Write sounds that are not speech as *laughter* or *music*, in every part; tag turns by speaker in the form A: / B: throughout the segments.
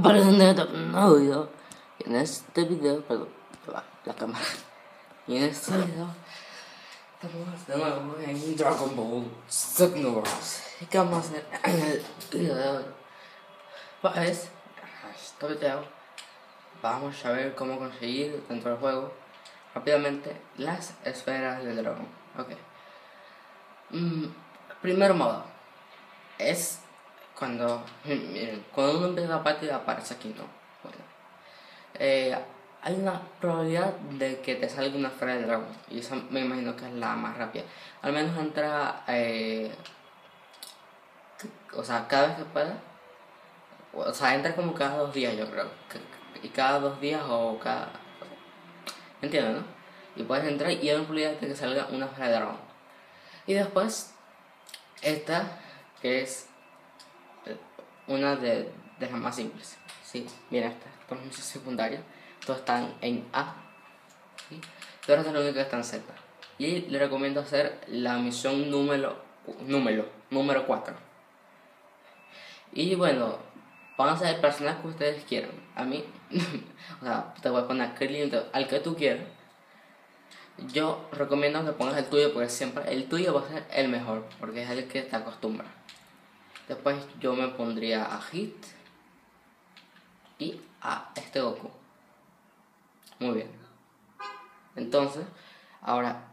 A: nuevo video. Y en este video, perdón, la cámara. Y en este video estamos de nuevo en Dragon Ball Xenoverse. ¿Y qué vamos a hacer en el video de hoy? Pues, este video vamos a ver cómo conseguir dentro del juego rápidamente las esferas del dragón. Ok. Mm, primer modo es cuando, cuando uno empieza la partida aparece aquí, ¿no? Eh, hay una probabilidad de que te salga una esfera de dragón. Y esa me imagino que es la más rápida. Al menos entra, eh, o sea, cada vez que pueda. O sea, entra como cada dos días, yo creo. Y cada dos días o cada. ¿Entiendes, no? Y puedes entrar y hay una probabilidad de que salga una esfera de dragón. Y después, esta, que es una de, las más simples. ¿sí? Mira, esta, por misión secundaria, todos están en A. ¿sí? Pero esta es la única que está en Z. Y le recomiendo hacer la misión número, número, número 4. Y bueno, van a ser el personaje que ustedes quieran. A mí, *laughs* o sea, te voy a poner al que tú quieras. Yo recomiendo que pongas el tuyo porque siempre el tuyo va a ser el mejor, porque es el que te acostumbra. Después yo me pondría a Hit y a este Goku. Muy bien. Entonces, ahora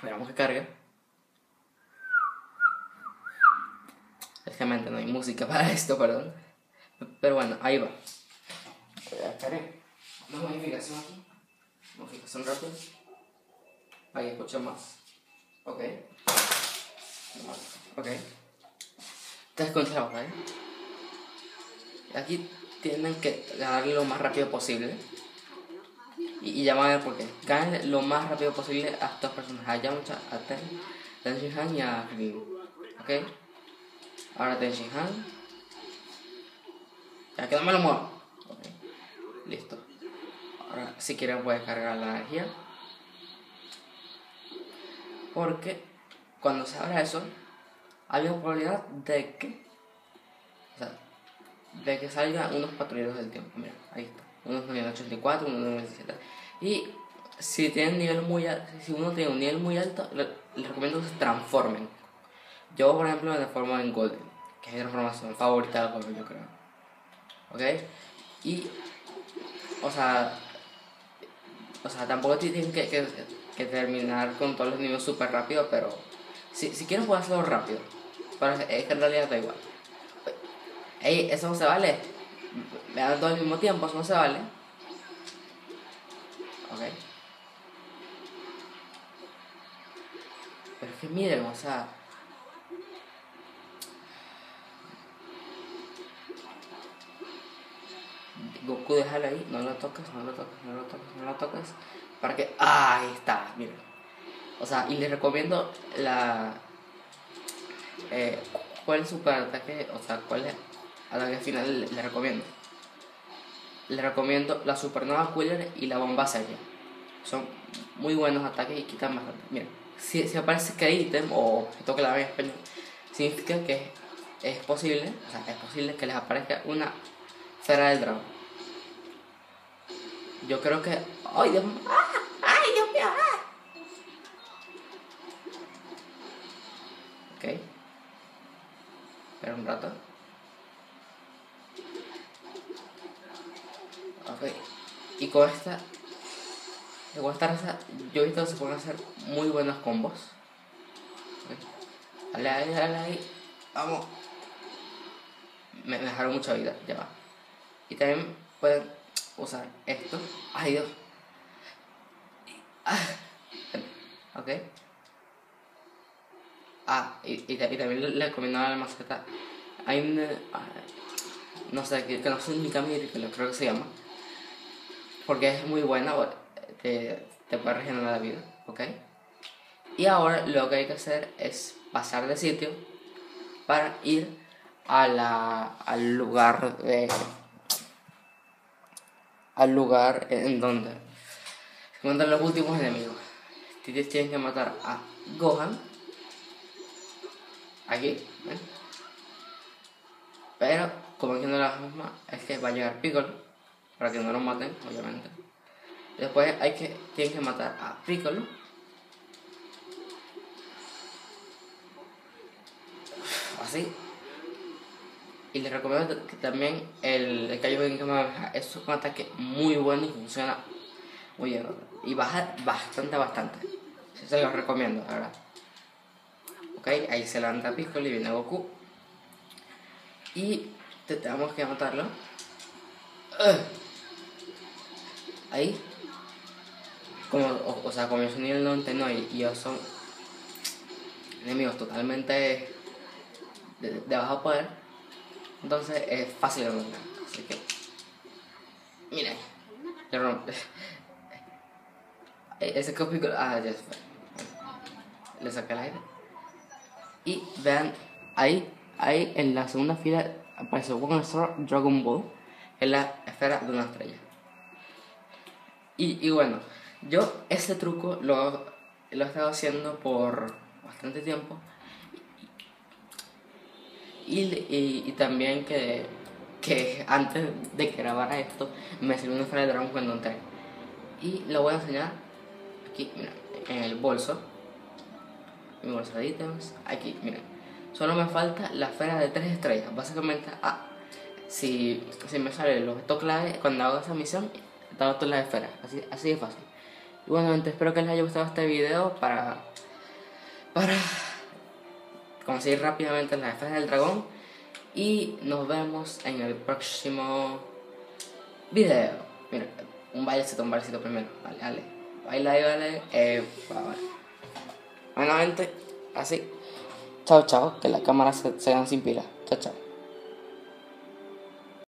A: veamos que cargue. Especialmente no hay música para *laughs* esto, perdón. Pero bueno, ahí va. Esperé. Una modificación aquí. Modificación rápida. Ahí escucha más. Ok. Ok descontrolado, ¿eh? Aquí tienen que ganarle lo más rápido posible. Y, y ya van a ver por qué. Ganen lo más rápido posible a estas personas. A Yamcha, a Ten, Ten Han y a Ryu. ¿Ok? Ahora Ten Han. Ya que no me lo muevo. Okay. Listo. Ahora, si quieren, puedes cargar la energía. Porque cuando se abra eso, hay una probabilidad de que, de que salgan unos patrulleros del tiempo. Mira, ahí está. Unos 984, unos 917. Y si tienen nivel muy si uno tiene un nivel muy alto, les recomiendo que se transformen. Yo, por ejemplo, me transformo en Golden, que es mi transformación favorita del juego, yo creo. ¿Ok? Y, o sea, o sea, tampoco tienen que, que, terminar con todos los niveles súper rápido, pero si, si quieren hacerlo rápido. Pero es que en realidad da igual. Ey, eso no se vale. Me dan todo al mismo tiempo, eso no se vale. Ok. Pero es que miren, o sea. Goku, déjalo ahí, no lo toques, no lo toques, no lo toques, no lo toques. Para que. Ah, ahí está, miren. O sea, y les recomiendo la eh, cuál es super ataque, o sea, cuál es ataque final le, recomiendo. Le recomiendo la supernova Quiller y la bomba seria. Son muy buenos ataques y quitan bastante. Miren, si, aparece que ítem o si toca la en español, significa que es posible, o sea, es posible que les aparezca una esfera del dragón. Yo creo que. ¡Ay, Dios mío! ¡Ay, Dios mío! Ok. Espera un rato. Ok. Y con esta. Con esta raza, yo he visto que se pueden hacer muy buenos combos. Dale ahí, dale ahí. Vamos. Me, dejaron mucha vida, ya va. Y también pueden usar esto. Ay Dios. Ah. Ok. Ah, y, también le, recomiendo a la maceta. Hay un. Ah, no sé, que, que no sé ni Camille, que creo que se llama. Porque es muy buena, te, te puede regenerar la vida, ¿ok? Y ahora lo que hay que hacer es pasar de sitio para ir a la, al lugar de. al lugar en donde se encuentran los últimos enemigos. Tienes que matar a Gohan Aquí, Pero como que no la misma, es que va a llegar Piccolo, para que no lo maten, obviamente. Después hay que, tienen que matar a Piccolo. Así. Y les recomiendo que también el, el Kaioken Kamehameha es un ataque muy bueno y funciona muy bien. Y baja bastante, bastante. Se los recomiendo, la verdad. Ahí se levanta Piccolo y viene Goku. Y te tenemos que matarlo. Ahí. Como, o, sea, como yo soy nivel 99 y ellos son enemigos totalmente de, bajo poder, entonces es fácil de matar. Así que, miren, le rompe. *laughs* Ese copy, ah, ya se fue. Le saqué el aire. Y vean, ahí, ahí en la segunda fila aparece One Star Dragon Ball en la esfera de una estrella. Y, y bueno, yo ese truco lo, lo he estado haciendo por bastante tiempo. Y, y, también que, que antes de que grabara esto me salió una esfera de dragón cuando entré. Y lo voy a enseñar aquí, en el bolso. Mi ítems. Aquí, miren. Solo me falta la esfera de tres estrellas. Básicamente, ah, si, si me sale el objeto clave cuando hago esa misión, tengo todas las esferas. Así, así de fácil. Y bueno, espero que les haya gustado este video para, para conseguir rápidamente las esferas del dragón. Y nos vemos en el próximo video. Mira, un bailecito, un bailecito primero. Vale, vale. Baila ahí, vale. Eh, Bueno, gente, así. Chao, chao. Que la cámara se, se sin pila. Chao, chao.